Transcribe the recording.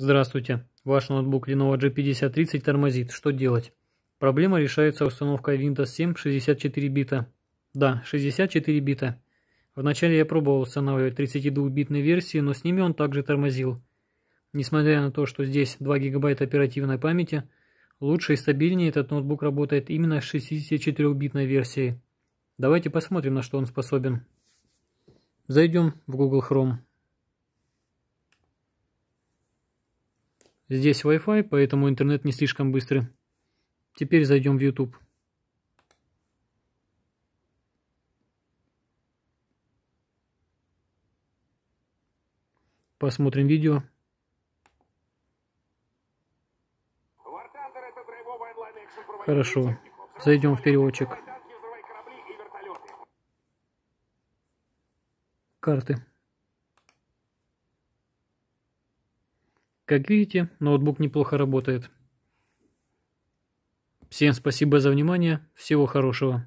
Здравствуйте. Ваш ноутбук Lenovo G5030 тормозит. Что делать? Проблема решается установкой Windows 7 64 бита. Да, 64 бита. Вначале я пробовал устанавливать 32-битные версии, но с ними он также тормозил. Несмотря на то, что здесь 2 гигабайта оперативной памяти, лучше и стабильнее этот ноутбук работает именно с 64-битной версией. Давайте посмотрим, на что он способен. Зайдем в Google Chrome. Здесь Wi-Fi, поэтому интернет не слишком быстрый. Теперь зайдем в YouTube. Посмотрим видео. Хорошо. Зайдем в переводчик. Карты. Как видите, ноутбук неплохо работает. Всем спасибо за внимание. Всего хорошего.